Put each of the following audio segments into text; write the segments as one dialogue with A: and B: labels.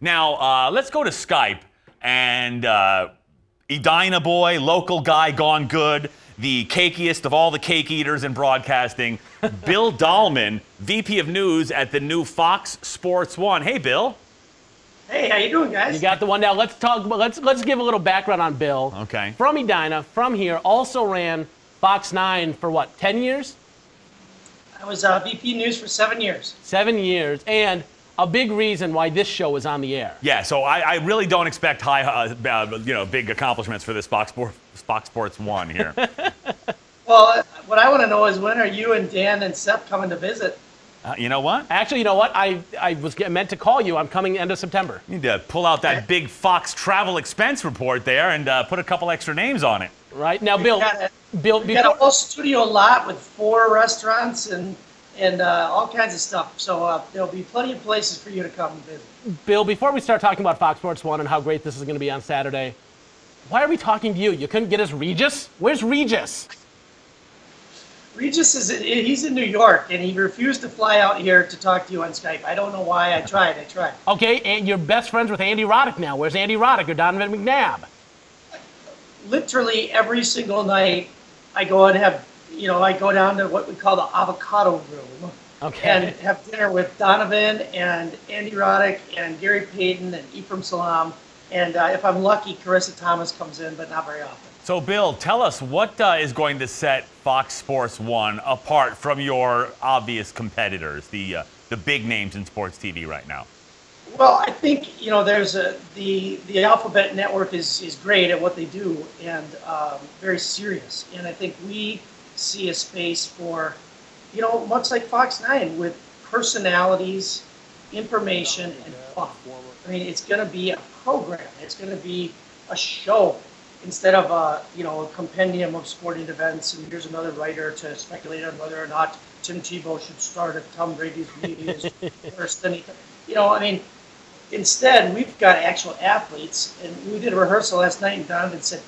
A: Now, uh, let's go to Skype and uh, Edina boy, local guy gone good, the cakiest of all the cake eaters in broadcasting, Bill Dallman, VP of News at the new Fox Sports One. Hey, Bill.
B: Hey, how you doing, guys?
C: You got the one now. Let's talk. Let's let's give a little background on Bill.
A: Okay.
C: From Edina, from here, also ran Fox 9 for what? Ten years?
B: I was uh, VP News for seven years.
C: Seven years, and a big reason why this show is on the air.
A: Yeah, so I, I really don't expect high, uh, uh, you know, big accomplishments for this Fox, Sport, Fox Sports One here.
B: Well, uh, what I want to know is when are you and Dan and Seth coming to visit?
A: Uh, you know what?
C: Actually, you know what? I I was get- meant to call you. I'm coming end of September.
A: You need to pull out that big Fox travel expense report there and uh, put a couple extra names on it.
C: Right now, Bill.
B: got a-
C: Bill,
B: We got a whole studio lot with four restaurants and and uh, all kinds of stuff. So uh, there'll be plenty of places for you to come and visit.
C: Bill, before we start talking about Fox Sports One and how great this is going to be on Saturday, why are we talking to you? You couldn't get us Regis? Where's Regis?
B: Regis is he's in New York and he refused to fly out here to talk to you on Skype. I don't know why. I tried. I tried.
C: Okay, and you're best friends with Andy Roddick now. Where's Andy Roddick or Donovan McNabb?
B: literally every single night I go and have, you know, I go down to what we call the avocado room
C: Okay.
B: and have dinner with Donovan and Andy Roddick and Gary Payton and Ephraim Salaam. And uh, if I'm lucky, Charissa Thompson comes in, but not very often.
A: So, Bill, tell us what uh, is going to set Fox Sports One apart from your obvious competitors, the uh, the big names in sports TV right now.
B: Well, I think you know there's a the the Alphabet Network is is great at what they do and um, very serious, and I think we see a space for, you know, much like Fox Nine with personalities, information, and fun. I mean, it's going to be a program. It's going to be a show instead of a you know a compendium of sporting events. And here's another writer to speculate on whether or not Tim Tebow should start if Tom Brady's knee is worse than he. You know, I mean, instead we've got actual athletes, and we did a rehearsal last night, and Donovan said.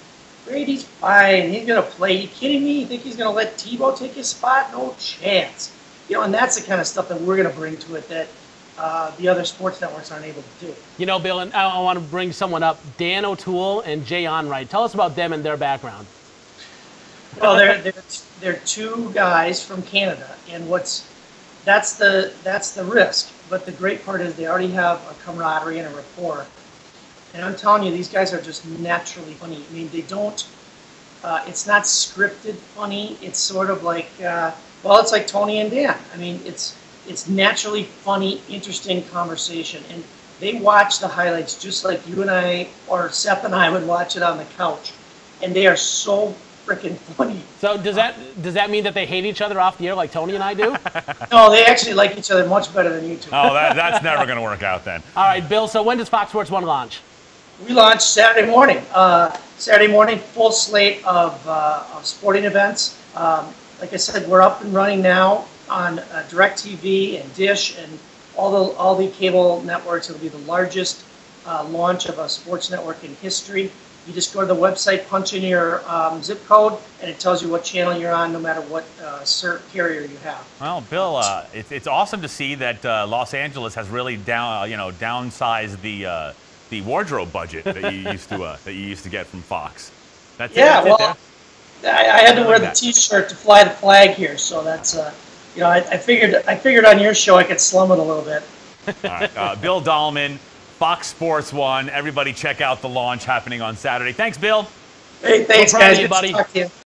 B: Brady's fine. He's gonna play. You kidding me? You think he's gonna let Tebow take his spot? No chance. You know, and that's the kind of stuff that we're gonna bring to it that uh, the other sports networks aren't able to do.
C: You know, Bill, and I, I want to bring someone up Dan O'Toole and Jay Onrait. Tell us about them and their background.
B: Well, they're, they're they're two guys from Canada, and what's that's the that's the risk. But the great part is they already have a camaraderie and a rapport. And I'm telling you, these guys are just naturally funny. I mean, they don't. Uh, it's not scripted funny. It's sort of like uh, well, it's like Tony and Dan. I mean, it's it's naturally funny, interesting conversation, and they watch the highlights just like you and I or Seth and I would watch it on the couch, and they are so freaking funny.
C: So does that does that mean that they hate each other off the air like Tony and I do?
B: No, they actually like each other much better than you two.
A: Oh, that, that's never going to work out then.
C: All right, Bill. So when does Fox Sports One launch?
B: We launched Saturday morning. Uh, Saturday morning, full slate of, uh, of sporting events. Um, like I said, we're up and running now on uh, DirecTV and Dish and all the all the cable networks. It'll be the largest uh, launch of a sports network in history. You just go to the website, punch in your um, zip code, and it tells you what channel you're on, no matter what uh, carrier you have.
A: Well, Bill, uh, it's, it's awesome to see that uh, Los Angeles has really down, uh, you know, downsized the uh, the wardrobe budget that you used to uh, that you used to get from Fox. That's
B: Yeah,
A: it. That's
B: well,
A: it
B: I, I had to wear the. T-shirt to fly the flag here, so that's uh, you know, I, I figured I figured on your show I could slum it a little bit.
A: All right. Uh, Bill Dallman, Fox Sports One. Everybody, check out the launch happening on Saturday. Thanks, Bill.
B: Hey, thanks, guys.
C: you,
B: Good to
C: buddy.
B: talk to you.